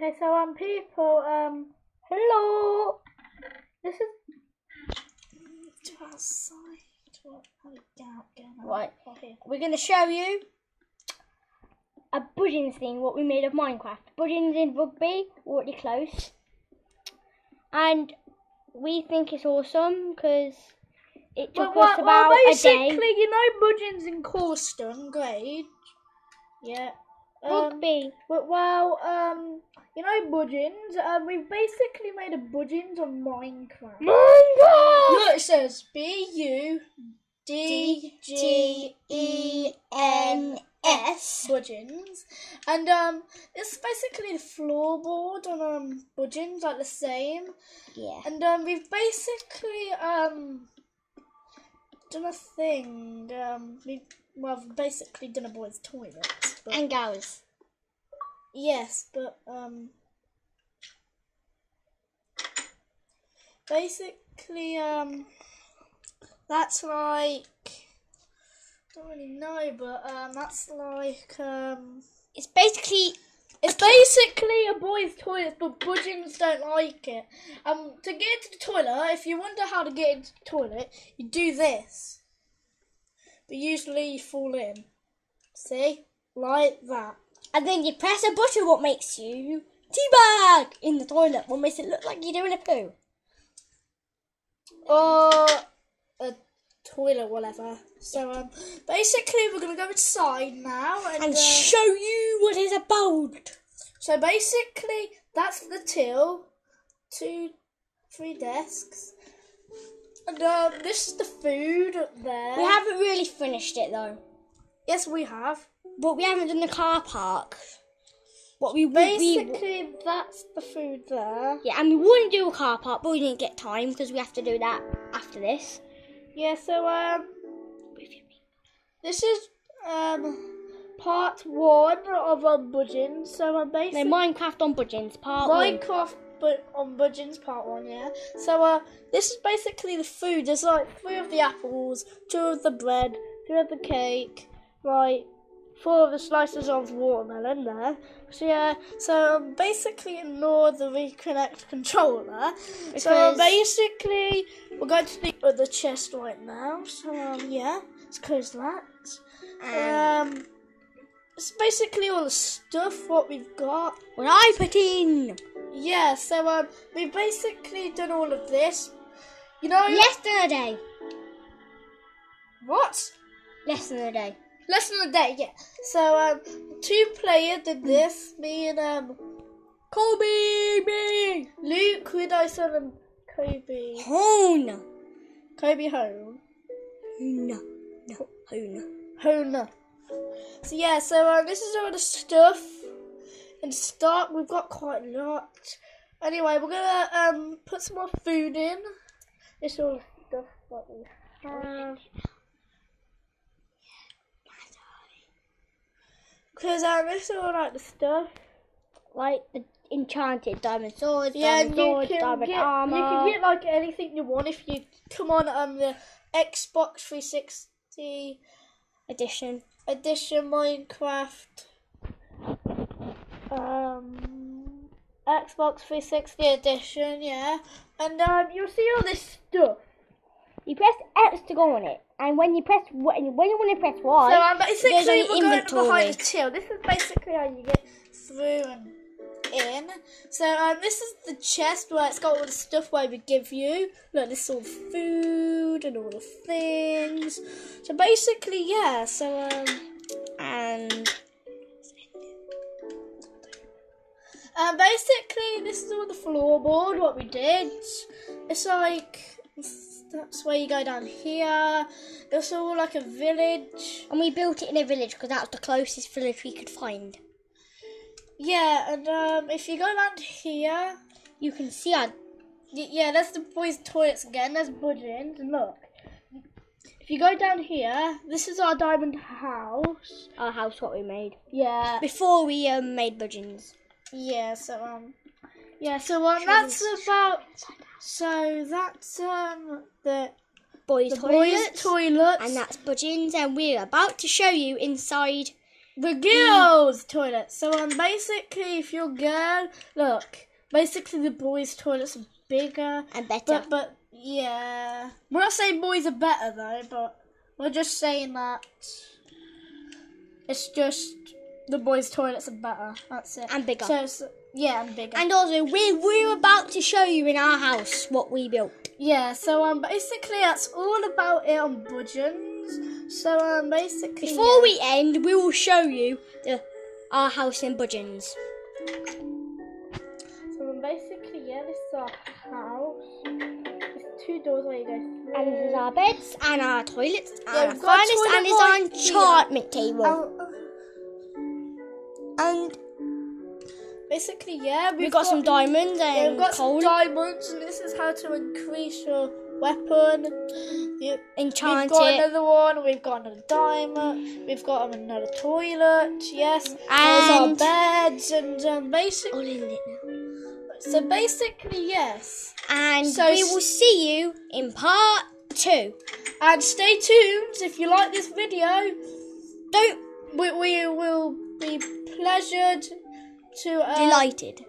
Okay, so um, people, um, hello. This is To outside. What? We get out, get out. Right. Here. We're going to show you. a Budgens thing, what we made of Minecraft. Budgens in rugby, already close. And we think it's awesome because it took Well, us well, about well, a basically, day. you know, Budgens in Corston grade. Yeah. Um, Rugby. but, well, um, you know, Budgens. Um, we've basically made a Budgens on Minecraft. Minecraft! Look, it says B U D G E N S Budgens, and um, it's basically the floorboard on um Budgens, like the same. Yeah. And um, we've basically um done a thing. Um, we well, we've basically done a boys' toilet. But, And girls. yes, but um, basically um, that's like I don't really know, but um, that's like um. It's basically. It's basically a boys' toilet, but budgens don't like it. Um, to get into the toilet, if you wonder how to get into the toilet, you do this. But usually you fall in. See? Like that. And then you press a button what makes you teabag in the toilet. What makes it look like you're doing a poo. Or a toilet, whatever. So, um, basically we're going to go inside now. And, And uh, show you what is about. so basically, that's the till. Two, three desks. And um, this is the food up there. We haven't really finished it though. Yes, we have. But we haven't done the car park. What we we, we Basically, that's the food there. yeah, and we wouldn't do a car park, but we didn't get time because we have to do that after this. Yeah, so um, this is um part one of um Budgens. So No, basically Minecraft on Budgens part one. Minecraft, but on Budgens part one. Yeah. So uh, this is basically the food. There's like three of the apples, two of the bread, three of the cake, right. Four of the slices of watermelon there. So yeah, so basically ignore the reconnect controller. So basically, we're going to the other chest right now. So um, yeah, let's close that. And Um, it's basically all the stuff what we've got. what I put in Yeah, so um, we've basically done all of this. You know yesterday. what? Less than a day. Less than a day, yeah. So um, two player did this. Me and um, Kobe, me. Luke with Ison and Kobe. Hone. Kobe home. No, no, hone. Hona. So yeah, so um, this is all the stuff And stock. We've got quite a lot. Anyway, we're gonna um put some more food in. It's all stuff that we have. Because this is all like the stuff. Like the enchanted diamond swords, Yeah, diamond swords, diamond get armor. you can get like anything you want if you come on um the Xbox 360 edition. edition Minecraft. Um, Xbox 360 edition, yeah. And um, you'll see all this stuff. You press X to go on it, and when you press when when you want to press Y, So um, basically, we're going behind the till. This is basically how you get through and in. So um, this is the chest where it's got all the stuff where we give you. Look, this is all the food and all the things. So basically, yeah. So um. and Um, basically, this is all the floorboard. What we did, it's like that's where you go down here. It's all like a village. and we built it in a village because that was the closest village we could find. Yeah, and um, if you go around here, You can see our y- yeah, that's the boys' toilets again. There's Budgens, and look. If you go down here, this is our diamond house. our house what we made Yeah, before we um, made budgens. yeah. So um, yeah. So um, that's about. So that's um the Boys' the toilet, boys' toilets. and that's budgens, and we're about to show you inside the girls' toilet. So um, basically, if you're a girl, look, basically the boys' toilets are bigger, And better. but but yeah, we're not saying boys are better though, but we're just saying that it's just the boys' toilets are better. That's it. And bigger. So it's, yeah, and bigger. And also, we we're about to show you in our house what we built. yeah, so um, basically that's all about it on Budgens. So um, basically Before yeah. we end, we will show you the our house in Budgens. So um, basically, yeah, this is our house. There's two doors where you go through. And this is our beds and our toilets and Yeah, our we've got a furnace and toilet right this enchantment table. And basically, yeah, we've, we've got, some diamonds yeah, and we've got coal. some diamonds, and this is how to increase your weapon. Yeah, Enchant we've got it. another one. We've got another diamond. We've got another toilet. Yes, there's our And- beds, and um, basically, All in it now. so basically, yes. And So we will see you in part two. And stay tuned if you like this video. Don't We, we will be pleasured to uh, delighted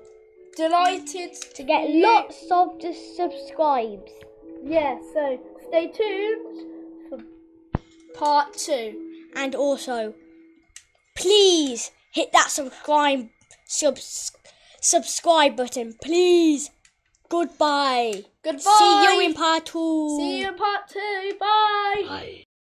delighted To get lots of the subscribes. Yeah, so stay tuned for part two. and also please hit that subscribe subs, subscribe button please goodbye Goodbye. see you in part two See you in part two. Bye. Bye.